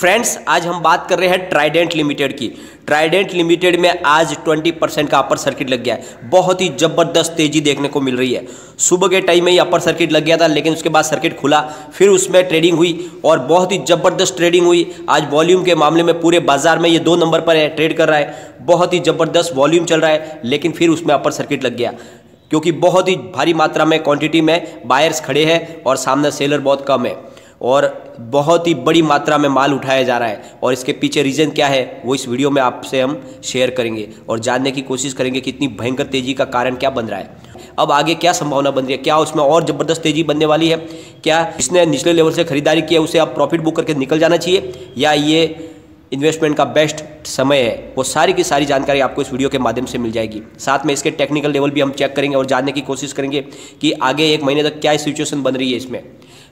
Friends, आज हम बात कर रहे हैं ट्राइडेंट लिमिटेड की। ट्राइडेंट लिमिटेड में आज 20 परसेंट का अपर सर्किट लग गया है। बहुत ही ज़बरदस्त तेज़ी देखने को मिल रही है। सुबह के टाइम में ही अपर सर्किट लग गया था, लेकिन उसके बाद सर्किट खुला, फिर उसमें ट्रेडिंग हुई और बहुत ही ज़बरदस्त ट्रेडिंग हुई। आज वॉल्यूम के मामले में पूरे बाज़ार में ये दो नंबर पर है ट्रेड कर रहा है। बहुत ही ज़बरदस्त वॉल्यूम चल रहा है, लेकिन फिर उसमें अपर सर्किट लग गया। क्योंकि बहुत ही भारी मात्रा में क्वांटिटी में बायर्स खड़े हैं और सामने सेलर बहुत कम है। और बहुत ही बड़ी मात्रा में माल उठाया जा रहा है। और इसके पीछे रीज़न क्या है, वो इस वीडियो में आपसे हम शेयर करेंगे और जानने की कोशिश करेंगे कि इतनी भयंकर तेज़ी का कारण क्या बन रहा है। अब आगे क्या संभावना बन रही है? क्या उसमें और ज़बरदस्त तेज़ी बनने वाली है? क्या जिसने निचले लेवल से खरीदारी किया उसे आप प्रॉफिट बुक करके निकल जाना चाहिए? या ये इन्वेस्टमेंट का बेस्ट समय है? वो सारी की सारी जानकारी आपको इस वीडियो के माध्यम से मिल जाएगी। साथ में इसके टेक्निकल लेवल भी हम चेक करेंगे और जानने की कोशिश करेंगे कि आगे एक महीने तक क्या सिचुएशन बन रही है इसमें।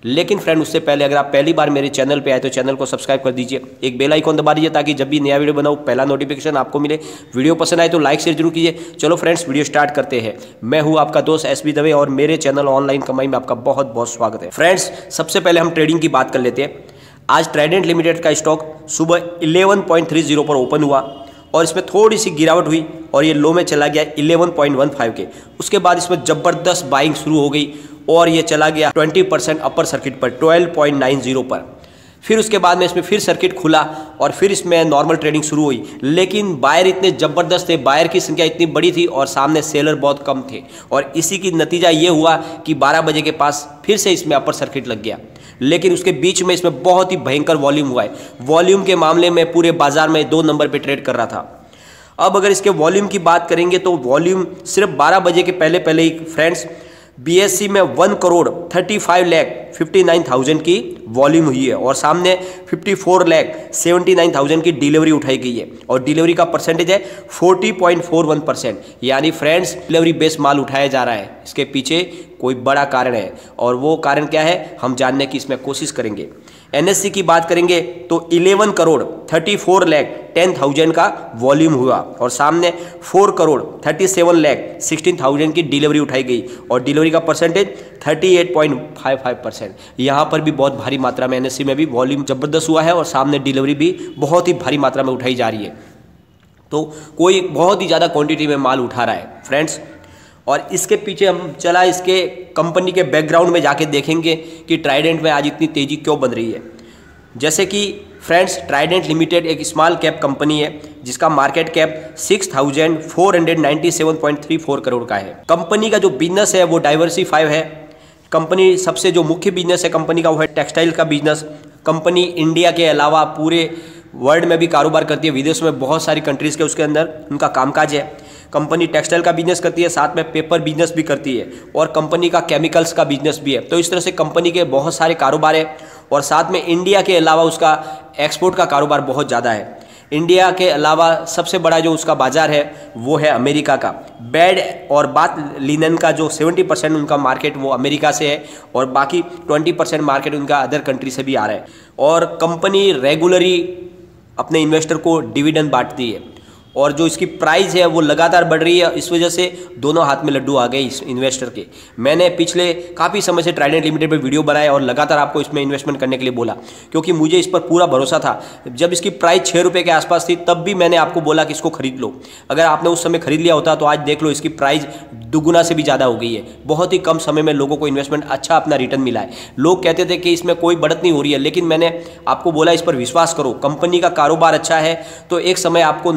लेकिन फ्रेंड उससे पहले अगर आप पहली बार मेरे चैनल पे आए तो चैनल को सब्सक्राइब कर दीजिए। एक बेल आइकॉन दबा दीजिए, ताकि जब भी नया वीडियो बनाऊँ, पहला नोटिफिकेशन आपको मिले। वीडियो पसंद आए तो लाइक शेयर ज़रूर कीजिए। चलो फ्रेंड्स वीडियो स्टार्ट करते हैं। मैं हूँ आपका दोस्त एस बी दवे और मेरे चैनल ऑनलाइन कमाई में आपका बहुत बहुत स्वागत है। फ्रेंड्स सबसे पहले हम ट्रेडिंग की बात कर लेते हैं। आज ट्राइडेंट लिमिटेड का स्टॉक सुबह 11.30 पर ओपन हुआ और इसमें थोड़ी सी गिरावट हुई और ये लो में चला गया 11.15 के। उसके बाद इसमें ज़बरदस्त बाइंग शुरू हो गई और ये चला गया 20 परसेंट अपर सर्किट पर 12.90 पर। फिर उसके बाद में इसमें फिर सर्किट खुला और फिर इसमें नॉर्मल ट्रेडिंग शुरू हुई। लेकिन बायर इतने ज़बरदस्त थे, बायर की संख्या इतनी बड़ी थी और सामने सेलर बहुत कम थे। और इसी की नतीजा ये हुआ कि 12 बजे के पास फिर से इसमें अपर सर्किट लग गया। लेकिन उसके बीच में इसमें बहुत ही भयंकर वॉल्यूम हुआ है। वॉल्यूम के मामले में पूरे बाज़ार में दो नंबर पर ट्रेड कर रहा था। अब अगर इसके वॉल्यूम की बात करेंगे तो वॉल्यूम सिर्फ़ 12 बजे के पहले पहले ही, फ्रेंड्स बीएससी में one crore thirty five lakh fifty nine thousand की वॉल्यूम हुई है और सामने fifty four lakh seventy nine thousand की डिलीवरी उठाई गई है और डिलीवरी का परसेंटेज है forty point four one percent. यानी फ्रेंड्स, डिलीवरी बेस माल उठाया जा रहा है। इसके पीछे कोई बड़ा कारण है और वो कारण क्या है, हम जानने की इसमें कोशिश करेंगे। एनएससी की बात करेंगे तो 11 करोड़ 34 लैख टेन थाउज़ेंड का वॉल्यूम हुआ और सामने 4 करोड़ 37 लैख सिक्सटीन थाउज़ेंड की डिलीवरी उठाई गई और डिलीवरी का परसेंटेज 38.55 परसेंट। यहाँ पर भी बहुत भारी मात्रा में एनएससी में भी वॉल्यूम ज़बरदस्त हुआ है और सामने डिलीवरी भी बहुत ही भारी मात्रा में उठाई जा रही है। तो कोई बहुत ही ज़्यादा क्वांटिटी में माल उठा रहा है फ्रेंड्स और इसके पीछे हम चला इसके कंपनी के बैकग्राउंड में जाके देखेंगे कि ट्राइडेंट में आज इतनी तेज़ी क्यों बन रही है। जैसे कि फ्रेंड्स ट्राइडेंट लिमिटेड एक स्मॉल कैप कंपनी है, जिसका market cap six thousand four hundred ninety seven point three four crore का है। कंपनी का जो बिज़नेस है, वो डाइवर्सिफाइव है। कंपनी सबसे जो मुख्य बिज़नेस है कंपनी का, वो है टेक्सटाइल का बिज़नेस कंपनी इंडिया के अलावा पूरे वर्ल्ड में भी कारोबार करती है। विदेश में बहुत सारी कंट्रीज़ के उसके अंदर उनका कामकाज है। कंपनी टेक्सटाइल का बिज़नेस करती है, साथ में पेपर बिज़नेस भी करती है और कंपनी का केमिकल्स का बिज़नेस भी है। तो इस तरह से कंपनी के बहुत सारे कारोबार है और साथ में इंडिया के अलावा उसका एक्सपोर्ट का कारोबार बहुत ज़्यादा है। इंडिया के अलावा सबसे बड़ा जो उसका बाज़ार है, वो है अमेरिका का। बेड और बात लिनन का जो 70 परसेंट उनका मार्केट, वो अमेरिका से है और बाकी 20 परसेंट मार्केट उनका अदर कंट्री से भी आ रहा है। और कंपनी रेगुलरी अपने इन्वेस्टर को डिविडेंड बांटती है। और जो इसकी प्राइस है, वो लगातार बढ़ रही है। इस वजह से दोनों हाथ में लड्डू आ गए इस इन्वेस्टर के। मैंने पिछले काफ़ी समय से ट्राइडेंट लिमिटेड पर वीडियो बनाया और लगातार आपको इसमें इन्वेस्टमेंट करने के लिए बोला, क्योंकि मुझे इस पर पूरा भरोसा था। जब इसकी प्राइस छः रुपये के आसपास थी, तब भी मैंने आपको बोला कि इसको खरीद लो। अगर आपने उस समय खरीद लिया होता तो आज देख लो इसकी प्राइस दुगुना से भी ज़्यादा हो गई है। बहुत ही कम समय में लोगों को इन्वेस्टमेंट अच्छा अपना रिटर्न मिला है। लोग कहते थे कि इसमें कोई बढ़त नहीं हो रही है, लेकिन मैंने आपको बोला इस पर विश्वास करो। कंपनी का कारोबार अच्छा है तो एक समय आपको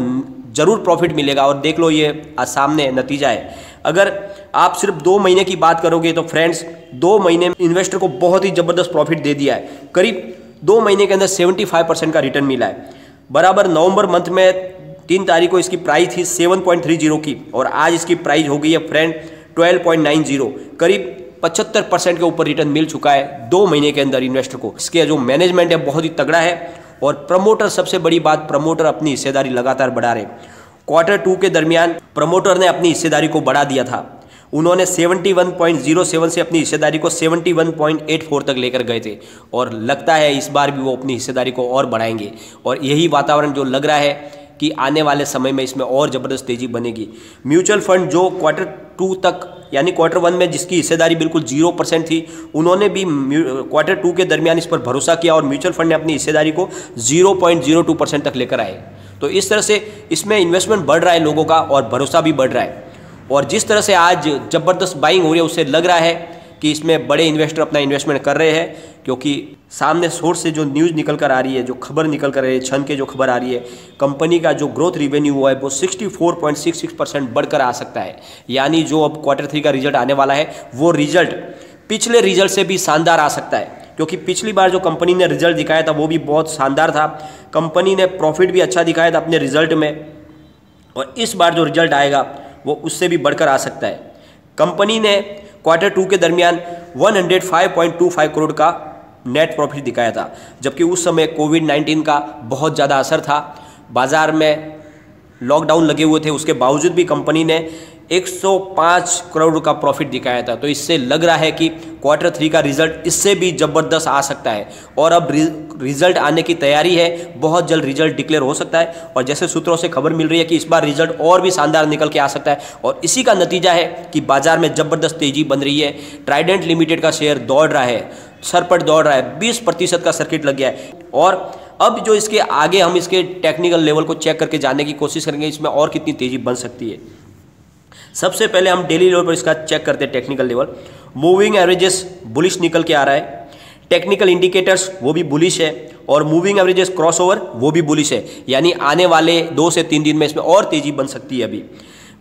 ज़रूर प्रॉफिट मिलेगा और देख लो ये सामने नतीजा है। अगर आप सिर्फ़ दो महीने की बात करोगे तो फ्रेंड्स दो महीने में इन्वेस्टर को बहुत ही ज़बरदस्त प्रॉफिट दे दिया है। करीब दो महीने के अंदर 75 परसेंट का रिटर्न मिला है। बराबर नवंबर मंथ में तीन तारीख को इसकी प्राइस थी 7.30 की और आज इसकी प्राइस हो गई है फ्रेंड 12.90 करीब पचहत्तर परसेंट के ऊपर रिटर्न मिल चुका है दो महीने के अंदर इन्वेस्टर को। इसके जो मैनेजमेंट है, बहुत ही तगड़ा है। और प्रमोटर सबसे बड़ी बात प्रमोटर अपनी हिस्सेदारी लगातार बढ़ा रहे क्वार्टर टू के दरमियान प्रमोटर ने अपनी हिस्सेदारी को बढ़ा दिया था। उन्होंने 71.07 से अपनी हिस्सेदारी को 71.84 तक लेकर गए थे और लगता है इस बार भी वो अपनी हिस्सेदारी को और बढ़ाएँगे। और यही वातावरण जो लग रहा है कि आने वाले समय में इसमें और ज़बरदस्त तेज़ी बनेगी। म्यूचुअल फंड जो क्वार्टर टू तक, यानी क्वार्टर वन में जिसकी हिस्सेदारी बिल्कुल ज़ीरो परसेंट थी, उन्होंने भी क्वार्टर टू के दरमियान इस पर भरोसा किया और म्यूचुअल फंड ने अपनी हिस्सेदारी को zero point zero two percent तक लेकर आए। तो इस तरह से इसमें इन्वेस्टमेंट बढ़ रहा है लोगों का और भरोसा भी बढ़ रहा है। और जिस तरह से आज ज़बरदस्त बाइंग हो रही है उससे लग रहा है कि इसमें बड़े इन्वेस्टर अपना इन्वेस्टमेंट कर रहे हैं, क्योंकि सामने सोर्स से जो न्यूज़ निकल कर आ रही है, जो खबर निकल कर रही है, छन के जो खबर आ रही है कंपनी का जो ग्रोथ रिवेन्यू हुआ है, वो 64.66 परसेंट बढ़कर आ सकता है। यानी जो अब क्वार्टर थ्री का रिज़ल्ट आने वाला है, वो रिज़ल्ट पिछले रिज़ल्ट से भी शानदार आ सकता है। क्योंकि पिछली बार जो कंपनी ने रिज़ल्ट दिखाया था, वो भी बहुत शानदार था। कंपनी ने प्रॉफिट भी अच्छा दिखाया था अपने रिज़ल्ट में, और इस बार जो रिज़ल्ट आएगा, वो उससे भी बढ़कर आ सकता है। कंपनी ने क्वार्टर टू के दरमियान 105.25 करोड़ का नेट प्रॉफिट दिखाया था, जबकि उस समय कोविड 19 का बहुत ज़्यादा असर था। बाज़ार में लॉकडाउन लगे हुए थे, उसके बावजूद भी कंपनी ने 105 करोड़ का प्रॉफिट दिखाया था। तो इससे लग रहा है कि क्वार्टर थ्री का रिज़ल्ट इससे भी ज़बरदस्त आ सकता है। और अब रिज़ल्ट आने की तैयारी है। बहुत जल्द रिज़ल्ट डिक्लेयर हो सकता है। और जैसे सूत्रों से खबर मिल रही है कि इस बार रिज़ल्ट और भी शानदार निकल के आ सकता है। और इसी का नतीजा है कि बाज़ार में ज़बरदस्त तेज़ी बन रही है। ट्राइडेंट लिमिटेड का शेयर दौड़ रहा है। सरपट दौड़ रहा है। बीस प्रतिशत का सर्किट लग गया है। और अब जो इसके आगे हम इसके टेक्निकल लेवल को चेक करके जानने की कोशिश करेंगे, इसमें और कितनी तेज़ी बन सकती है। सबसे पहले हम डेली लेवल पर इसका चेक करते हैं technical level moving averages bullish निकल के आ रहा है. टेक्निकल इंडिकेटर्स वो भी बुलिश है. और मूविंग एवरेजेस क्रॉसओवर वो भी बुलिश है. यानी आने वाले दो से तीन दिन में इसमें और तेज़ी बन सकती है अभी.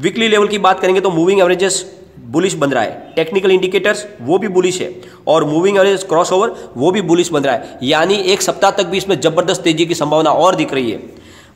वीकली लेवल की बात करेंगे तो मूविंग एवरेजेस बुलिश बन रहा है. टेक्निकल इंडिकेटर्स वो भी बुलिश है. और मूविंग एवरेज क्रॉस ओवर वो भी बुलिश बन रहा है. यानी एक सप्ताह तक भी इसमें ज़बरदस्त तेज़ी की संभावना और दिख रही है.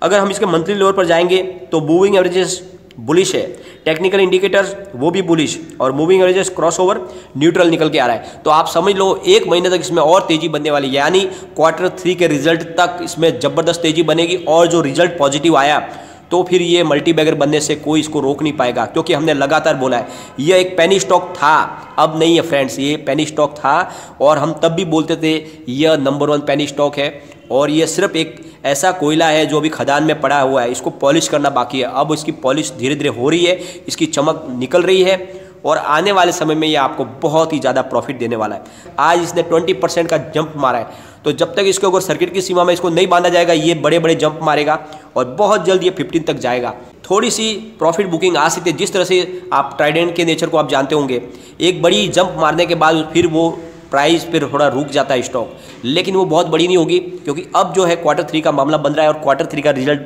अगर हम इसके मंथली लेवल पर जाएँगे तो मूविंग एवरेजेस बुलिश है। टेक्निकल इंडिकेटर्स वो भी बुलिश और moving averages cross over neutral निकल के आ रहा है। तो आप समझ लो, एक महीने तक इसमें और तेज़ी बनने वाली है। यानी क्वार्टर थ्री के रिज़ल्ट तक इसमें ज़बरदस्त तेज़ी बनेगी और जो रिज़ल्ट पॉजिटिव आया तो फिर ये मल्टी बैगर बनने से कोई इसको रोक नहीं पाएगा, क्योंकि हमने लगातार बोला है, ये एक पेनी स्टॉक था, अब नहीं है फ्रेंड्स ये पेनी स्टॉक था और हम तब भी बोलते थे, यह नंबर वन पेनी स्टॉक है। और ये सिर्फ़ एक ऐसा कोयला है जो अभी खदान में पड़ा हुआ है। इसको पॉलिश करना बाकी है। अब इसकी पॉलिश धीरे धीरे हो रही है। इसकी चमक निकल रही है और आने वाले समय में ये आपको बहुत ही ज़्यादा प्रॉफिट देने वाला है। आज इसने 20 परसेंट का जंप मारा है। तो जब तक इसके ऊपर सर्किट की सीमा में इसको नहीं बांधा जाएगा, ये बड़े बड़े जंप मारेगा और बहुत जल्द ये फिफ्टीन तक जाएगा। थोड़ी सी प्रॉफिट बुकिंग आ सकती है। जिस तरह से आप ट्राइडेंट के नेचर को आप जानते होंगे। एक बड़ी जंप मारने के बाद फिर वो प्राइस फिर थोड़ा रुक जाता है स्टॉक लेकिन वो बहुत बड़ी नहीं होगी, क्योंकि अब जो है क्वार्टर थ्री का मामला बन रहा है और क्वार्टर थ्री का रिज़ल्ट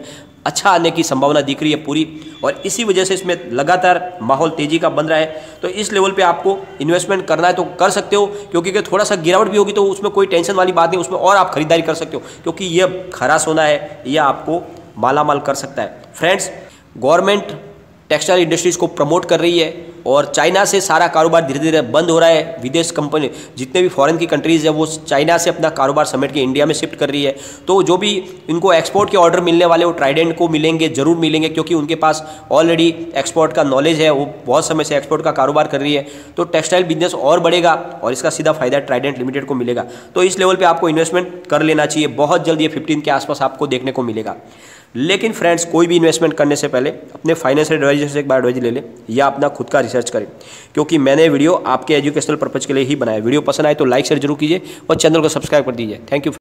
अच्छा आने की संभावना दिख रही है पूरी। और इसी वजह से इसमें लगातार माहौल तेज़ी का बन रहा है। तो इस लेवल पे आपको इन्वेस्टमेंट करना है तो कर सकते हो, क्योंकि अगर थोड़ा सा गिरावट भी होगी तो उसमें कोई टेंशन वाली बात नहीं, उसमें और आप खरीदारी कर सकते हो, क्योंकि यह खरा सोना है यह आपको मालामाल कर सकता है। फ्रेंड्स गवर्नमेंट टेक्सटाइल इंडस्ट्रीज़ को प्रमोट कर रही है। और चाइना से सारा कारोबार धीरे धीरे बंद हो रहा है। विदेश कंपनी, जितने भी फॉरेन की कंट्रीज़ है, वो चाइना से अपना कारोबार समेट के इंडिया में शिफ्ट कर रही है। तो जो भी इनको एक्सपोर्ट के ऑर्डर मिलने वाले, वो ट्राइडेंट को मिलेंगे, ज़रूर मिलेंगे, क्योंकि उनके पास ऑलरेडी एक्सपोर्ट का नॉलेज है, वो बहुत समय से एक्सपोर्ट का कारोबार कर रही है। तो टेक्सटाइल बिज़नेस और बढ़ेगा और इसका सीधा फ़ायदा ट्राइडेंट लिमिटेड को मिलेगा। तो इस लेवल पर आपको इन्वेस्टमेंट कर लेना चाहिए, बहुत जल्द ये फिफ्टीन के आसपास आपको देखने को मिलेगा। लेकिन फ्रेंड्स कोई भी इन्वेस्टमेंट करने से पहले अपने फाइनेंशियल एडवाइजर से एक बार एडवाइज ले लें या अपना खुद का रिसर्च करें। क्योंकि मैंने वीडियो आपके एजुकेशनल पर्पज़ के लिए ही बनाया वीडियो पसंद आए तो लाइक शेयर ज़रूर कीजिए और चैनल को सब्सक्राइब कर दीजिए। Thank you